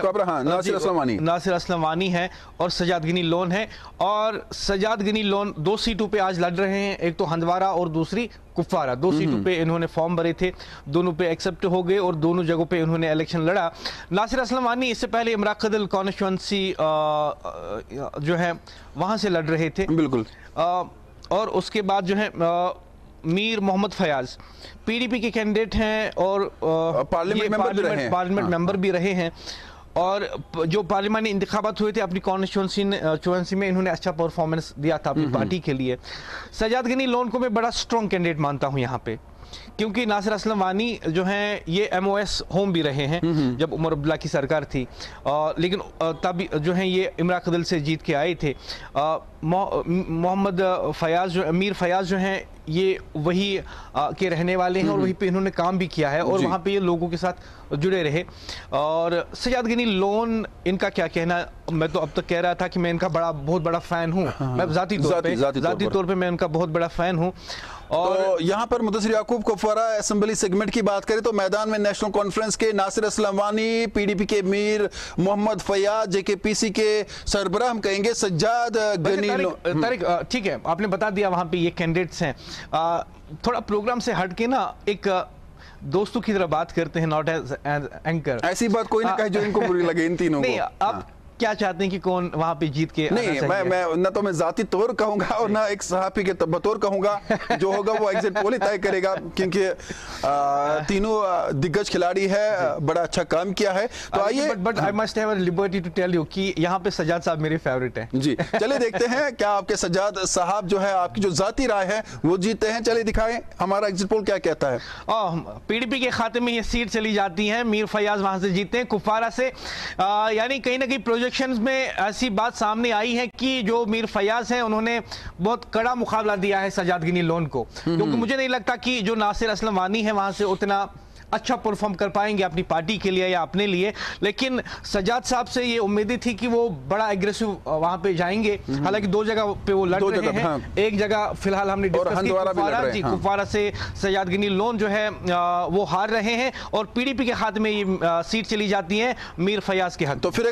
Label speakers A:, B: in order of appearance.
A: मुकाबला हाँ नासिर असलम वानी
B: नासिर असलम वानी है और सजाद गिनी लोन है और सजाद गिनी लोन दो सीटों पे आज लड़ रहे हैं एक तो हंदवारा और दूसरी कुफवारा दो सीटों पे इन्होंने फॉर्म भरे थे दोनों पे एक्सेप्ट हो गए और दोनों जगहों पे इन्होंने इलेक्शन लड़ा। नासिर असलम वानी इससे पहले इमराकदल कॉन्स्टिट्यूंसी जो है वहाँ से लड़ रहे थे।
A: बिल्कुल।
B: और उसके बाद जो है मीर मोहम्मद फयाज पीडीपी के कैंडिडेट हैं और
A: पार्लियामेंट
B: पार्लियामेंट हाँ। मेंबर भी रहे हैं। और जो पार्लियामानी इंतबात हुए थे अपनी कॉन्स्टिट्यूंसी में इन्होंने अच्छा परफॉर्मेंस दिया था अपनी पार्टी के लिए। सजाद गनी लोन को मैं बड़ा स्ट्रॉन्ग कैंडिडेट मानता हूँ यहाँ पे। क्योंकि नासिर असलम वानी जो हैं ये एमओएस होम भी रहे हैं जब उमर अब्दुल्ला की सरकार थी। आ, लेकिन तब जो हैं ये इमराकदल से जीत के आए थे। मोहम्मद फयाज जो अमीर फयाज जो हैं ये वही आ, के रहने वाले हैं और वहीं पे इन्होंने काम भी किया है और वहाँ पे ये लोगों के साथ जुड़े रहे। और सजाद गनी लोन इनका क्या कहना? मैं तो अब तक कह रहा था कि मैं इनका बड़ा बहुत बड़ा फ़ैन हूँ। हाँ, मैं ज़ाती तौर पे ज़ाती तौर पे मैं इनका बहुत बड़ा फ़ैन हूँ।
A: और तो यहाँ पर मुदसर याकूब कुपवारा असम्बली सेगमेंट की बात करें तो मैदान में नेशनल कॉन्फ्रेंस के नासिर असलम वानी पीडीपी के मीर मोहम्मद फयाज जेके पीसी के सरबराह हम कहेंगे सज्जाद गनी
B: तारिक ठीक है आपने बता दिया वहाँ पे ये कैंडिडेट्स हैं। थोड़ा प्रोग्राम से हट के ना एक दोस्तों की तरह बात करते हैं नॉट एज एंकर
A: ऐसी बात कोई ना कहे जो इनको बुरी लगे इन तीनों
B: नहीं को। अब क्या चाहते हैं कि कौन वहाँ पे जीत के
A: नहीं मैं मैं न तो मैं जाती तौर कहूँगा और ना एक सहाफी के बतौर कहूँगा। जो होगा वो एग्जिट पोल ही तय करेगा क्योंकि तीनों दिग्गज खिलाड़ी है बड़ा अच्छा काम किया है।
B: तो आइए but I must have liberty to tell you कि यहाँ पे सजाद साहब मेरे फेवरेट हैं।
A: जी चलिए देखते हैं क्या आपके सजाद साहब जो है आपकी जो जाती राय है वो जीतते हैं। चलिए दिखाएँ हमारा एग्जिट पोल क्या कहता है?
B: पीडीपी के खाते में ये सीट चली जाती है। मीर फयाज वहाँ से जीतते हैं कुफारा से। यानी कहीं ना कहीं प्रोजेक्ट इलेक्शंस में ऐसी बात सामने आई है कि जो मीर फयाज हैं उन्होंने बहुत कड़ा मुकाबला दिया है सजादगिनी लोन को हम्म, क्योंकि। मुझे नहीं लगता कि जो नासिर असलम वानी है वहाँ से उतना अच्छा परफॉर्म कर पाएँगे अपनी पार्टी के लिए या अपने लिए लेकिन सजाद साहब से ये उम्मीद थी कि वो बड़ा एग्रेसिव वहाँ पे जाएँगे हम्म। हालाँकि दो जगह पे वो लड़ रहे हैं हाँ। एक जगह फ़िलहाल हमने कुफवारा जी हाँ। कुफवारा से सजादगिनी लोन जो है वो हार रहे हैं और पीडीपी के हाथ में ये सीट चली जाती है मीर फयाज के हाथ
A: तो फिर